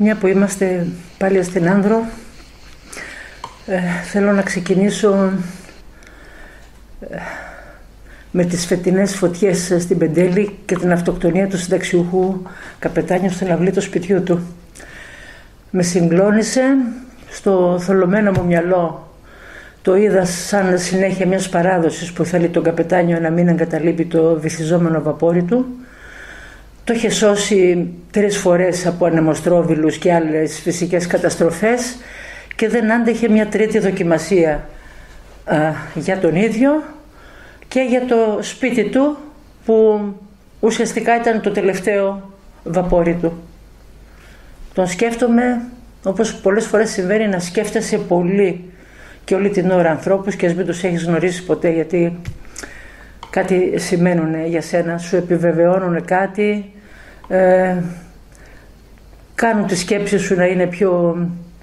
Μια που είμαστε πάλι στην Άνδρο, ε, θέλω να ξεκινήσω ε, με τις φετινές φωτιές στην Πεντέλη και την αυτοκτονία του συνταξιούχου καπετάνιου στην αυλή του σπιτιού του. Με συγκλώνησε στο θολωμένο μου μυαλό το είδα σαν συνέχεια μιας παράδοσης που θέλει τον καπετάνιο να μην εγκαταλείπει το βυθιζόμενο βαπόρι του. Το είχε σώσει τρεις φορές από ανεμοστρόβιλους και άλλες φυσικές καταστροφές και δεν άντεχε μια τρίτη δοκιμασία για τον ίδιο και για το σπίτι του που ουσιαστικά ήταν το τελευταίο βαπόρι του. Τον σκέφτομαι όπως πολλές φορές συμβαίνει να σκέφτεσαι πολύ και όλη την ώρα ανθρώπους και ας μην τους έχεις γνωρίσει ποτέ γιατί κάτι σημαίνουν για σένα, σου επιβεβαιώνουν κάτι, ε, κάνουν τη σκέψη σου να είναι πιο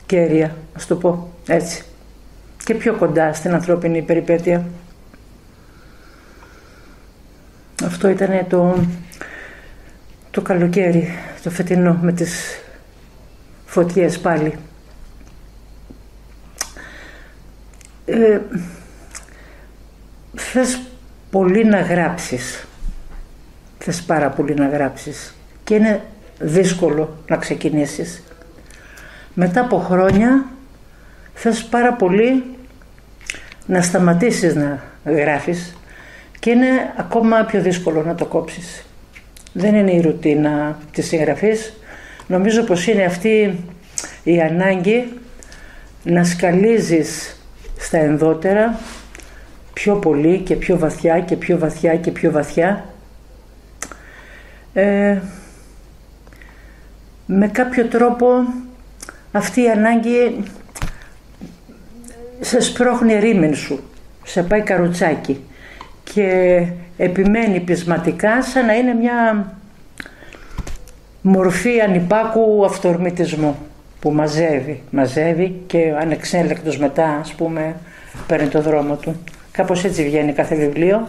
κέρια, ας το πω έτσι, και πιο κοντά στην ανθρώπινη περιπέτεια. Αυτό ήταν το, το καλοκαίρι, το φετινό με τις φωτιές πάλι. Ε, θες πολύ να γράψεις. Θες πάρα πολύ να γράψεις. Και είναι δύσκολο να ξεκινήσεις. Μετά από χρόνια θες πάρα πολύ να σταματήσεις να γράφεις και είναι ακόμα πιο δύσκολο να το κόψεις. Δεν είναι η ρουτίνα της συγγραφής. Νομίζω πως είναι αυτή η ανάγκη να σκαλίζεις στα ενδότερα πιο πολύ και πιο βαθιά και πιο βαθιά και πιο βαθιά ε, με κάποιο τρόπο αυτή η ανάγκη σε σπρώχνει ρήμεν σου, σε πάει καρουτσάκι και επιμένει πεισματικά σαν να είναι μια μορφή ανυπάκου αυτορμητισμού που μαζεύει, μαζεύει και ανεξέλεκτος μετά ας πούμε παίρνει το δρόμο του. Κάπως έτσι βγαίνει κάθε βιβλίο.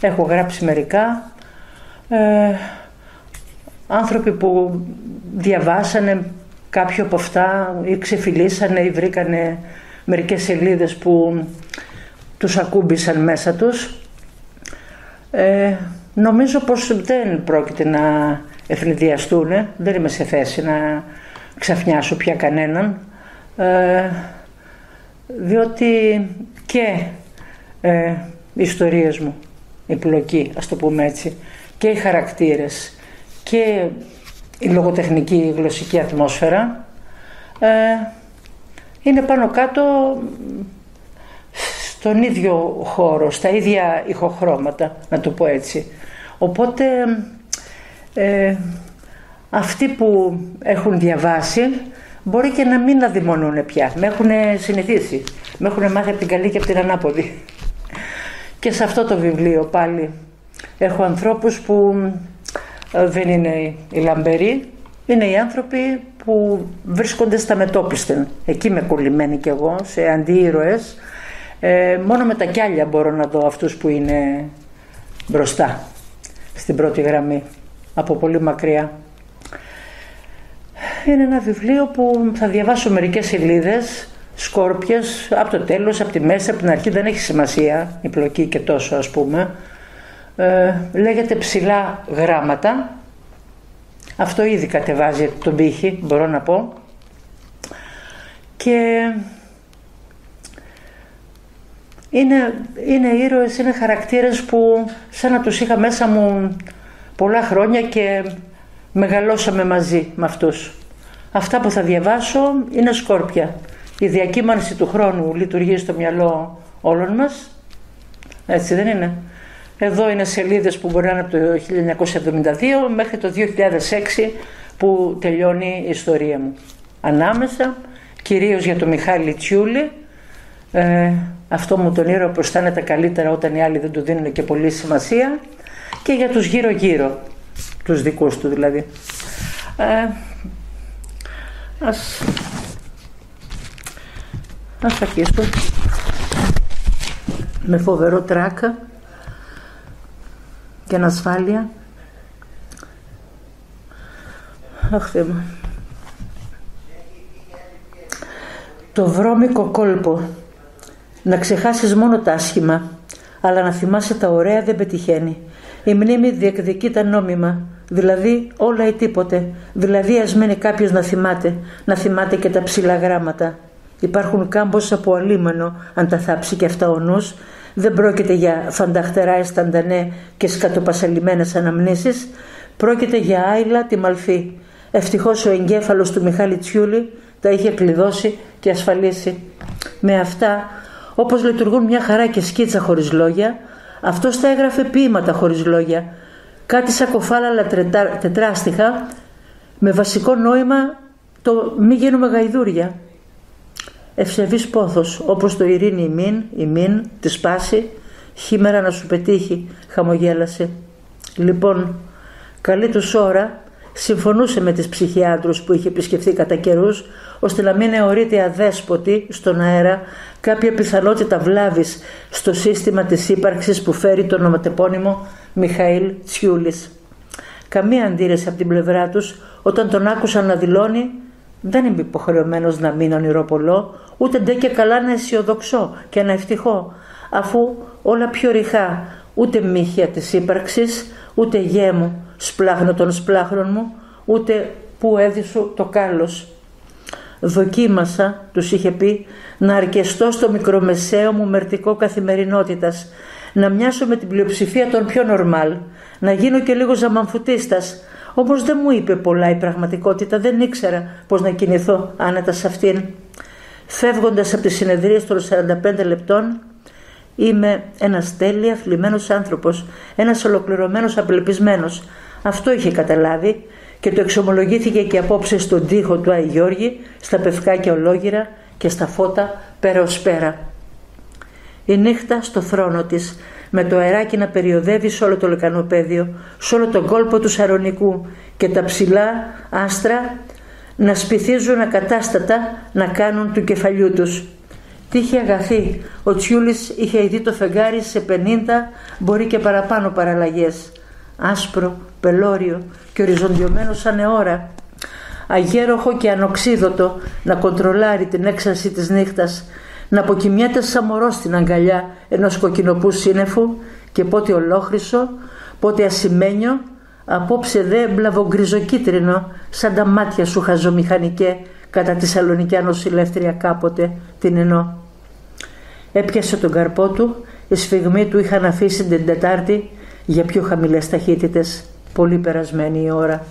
Έχω γράψει μερικά. Ε, άνθρωποι που διαβάσανε κάποιο από αυτά ή ξεφυλίσανε ή βρήκανε μερικές σελίδες που τους ακούμπησαν μέσα τους. Ε, νομίζω πως δεν πρόκειται να ευνηδιαστούν, δεν είμαι σε θέση να ξαφνιάσω πια κανέναν, ε, διότι και ε, οι ιστορίες μου, η πλοκή, ας το πούμε έτσι, και οι χαρακτήρες και η λογοτεχνική η γλωσσική ατμόσφαιρα ε, είναι πάνω κάτω στον ίδιο χώρο, στα ίδια ηχοχρώματα, να το πω έτσι. Οπότε ε, αυτοί που έχουν διαβάσει μπορεί και να μην αδειμονούν πια. Με έχουν συνηθίσει. Με έχουν μάθει από την καλή και από την ανάποδη. Και σε αυτό το βιβλίο πάλι έχω ανθρώπους που ε, δεν είναι οι λαμπεροί, είναι οι άνθρωποι που βρίσκονται στα μετόπιστεν. Εκεί είμαι κολλημένη κι εγώ, σε αντίηρωες. Ε, μόνο με τα κιάλια μπορώ να δω αυτούς που είναι μπροστά, στην πρώτη γραμμή, από πολύ μακριά. Είναι ένα βιβλίο που θα διαβάσω μερικές σελίδες, σκόρπιες, από το τέλος, από τη μέση, από την αρχή, δεν έχει σημασία η πλοκή και τόσο ας πούμε. Ε, λέγεται ψηλά γράμματα. Αυτό ήδη κατεβάζει τον πύχη, μπορώ να πω. Και είναι, είναι ήρωες, είναι χαρακτήρες που σαν να τους είχα μέσα μου πολλά χρόνια και μεγαλώσαμε μαζί με αυτούς. Αυτά που θα διαβάσω είναι σκόρπια. Η διακύμανση του χρόνου λειτουργεί στο μυαλό όλων μας. Έτσι δεν είναι; Εδώ είναι σελίδες που μπορεί να είναι από το 1972 μέχρι το 2006 που τελειώνει η ιστορία μου. Ανάμεσα, κυρίως για τον Μιχάλη Τσιούλη, ε, αυτό μου τον ήρωα προστάνεται καλύτερα όταν οι άλλοι δεν του δίνουν και πολύ σημασία και για τους γύρω-γύρω, τους δικούς του δηλαδή. Ε, ας, ας αρχίσω με φοβερό τράκα και ανασφάλεια. Αχ, Θεέ μου. Το βρώμικο κόλπο. Να ξεχάσεις μόνο τα άσχημα, αλλά να θυμάσαι τα ωραία δεν πετυχαίνει. Η μνήμη διεκδικεί τα νόμιμα, δηλαδή όλα ή τίποτε. Δηλαδή ας μένει κάποιος να θυμάται, να θυμάται και τα ψηλά γράμματα. Υπάρχουν κάμπος από αλίμανο, αν τα θάψει και αυτά ο νους. Δεν πρόκειται για φανταχτερά αισθαντανέ και σκατοπασαλημένες αναμνήσεις. Πρόκειται για άϊλα τη μαλφή. Ευτυχώς ο εγκέφαλος του Μιχάλη Τσιούλη τα είχε κλειδώσει και ασφαλίσει. Με αυτά, όπως λειτουργούν μια χαρά και σκίτσα χωρίς λόγια, αυτός τα έγραφε ποίηματα χωρίς λόγια. Κάτι σαν κοφάλαλα τετράστιχα με βασικό νόημα το μη γίνουμε γαϊδούρια. Ευσεβής πόθος όπως το ειρήνη ημίν, ημίν, τη σπάση, χήμερα να σου πετύχει, χαμογέλασε. Λοιπόν, καλή του ώρα συμφωνούσε με τις ψυχιάτρους που είχε επισκεφθεί κατά καιρούς ώστε να μην αιωρείται αδέσποτη στον αέρα κάποια πιθανότητα βλάβης στο σύστημα της ύπαρξης που φέρει το ονοματεπώνυμο Μιχαήλ Τσιούλης. Καμία αντίρρηση από την πλευρά τους όταν τον άκουσαν να δηλώνει «Δεν είμαι υποχρεωμένος να μην ονειροπολώ, ούτε ντε και καλά να αισιοδοξώ και να ευτυχώ, αφού όλα πιο ρηχά, ούτε μύχια της ύπαρξης, ούτε γέμου σπλάχνω των σπλάχνων μου, ούτε που έδισου το κάλος. Δοκίμασα, τους είχε πει, να αρκεστώ στο μικρομεσαίο μου μερτικό καθημερινότητας, να μοιάσω με την πλειοψηφία των πιο νορμάλ, να γίνω και λίγο ζαμαμφουτίστας. Όμως δεν μου είπε πολλά η πραγματικότητα, δεν ήξερα πώς να κινηθώ άνετα σε αυτήν. Φεύγοντας από τις συνεδρίες των 45 λεπτών, είμαι ένας τέλεια θλιμμένος άνθρωπος, ένας ολοκληρωμένος απελπισμένος. Αυτό είχε καταλάβει και το εξομολογήθηκε και απόψε στον τοίχο του Άι Γιώργη, στα πευκάκια ολόγυρα και στα φώτα πέρα ως πέρα. Η νύχτα στο θρόνο της, με το αεράκι να περιοδεύει σε όλο το λεκανοπέδιο, σε όλο τον κόλπο του Σαρονικού και τα ψηλά άστρα να σπιθίζουν ακατάστατα να κάνουν του κεφαλιού τους. Τι είχε αγαθεί, ο Τσιούλης είχε ειδεί το φεγγάρι σε 50 μπορεί και παραπάνω παραλλαγές. Άσπρο, πελώριο και οριζοντιωμένο σαν αιώρα. Αγέροχο και ανοξίδωτο να κοντρολάρει την έξαρση της νύχτας, να αποκοιμιέται σαν μωρό στην αγκαλιά ενός κοκκινοπού σύννεφου και πότε ολόχρυσο, πότε ασημένιο, απόψε δε μπλαβογκριζοκίτρινο σαν τα μάτια σου χαζομηχανικέ κατά τη Σαλονικιά νοσηλεύτρια κάποτε την ενώ. Έπιασε τον καρπό του, η σφιγμή του είχαν αφήσει την Τετάρτη για πιο χαμηλές ταχύτητες πολύ περασμένη η ώρα.